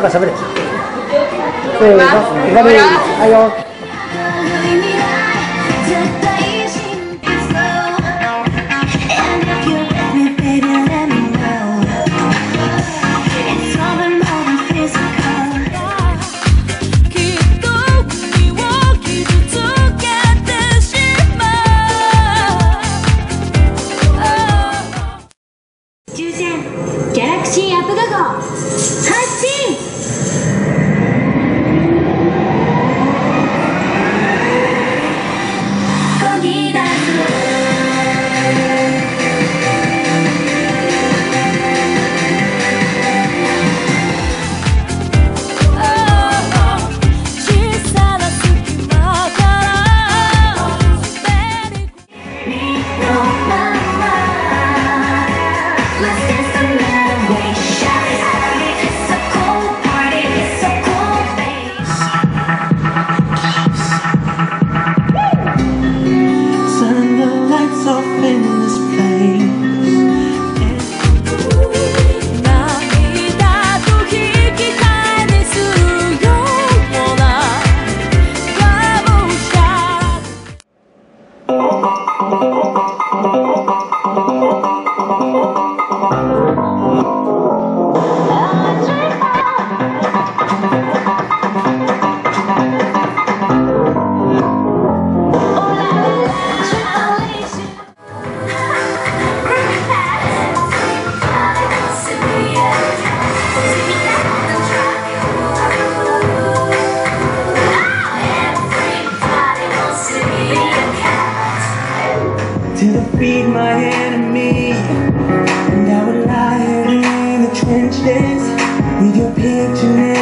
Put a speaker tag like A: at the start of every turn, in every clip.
A: なんか喋れ。せーの、れる。はいよ。
B: to defeat my enemy. And I would lie in the trenches with your picture.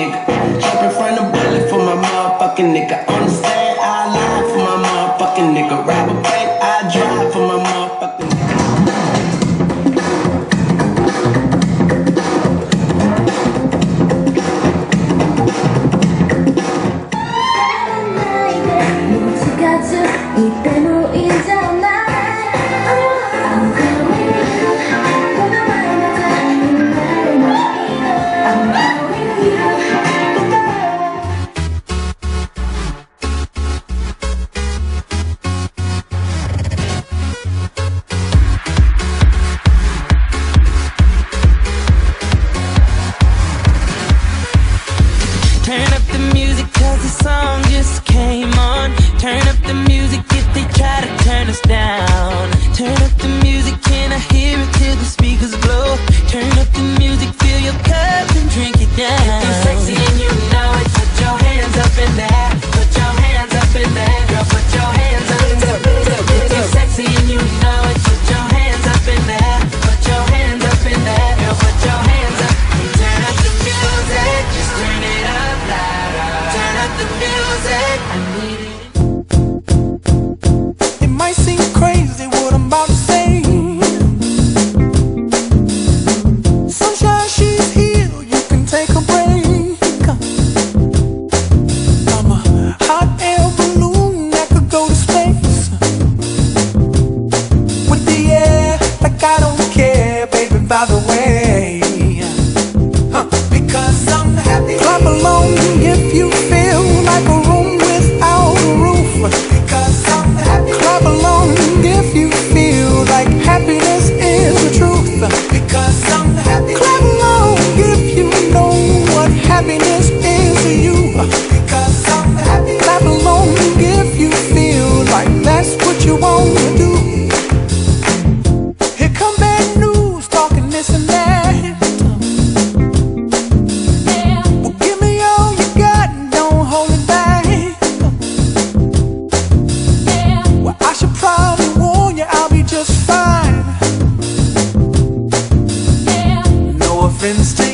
C: nigga. Tripping from the bullet for my
B: motherfucking nigga. Understand
C: I lie for my motherfucking nigga. Rap a bank, I drive for
D: my
C: motherfucking
E: nigga. Eat you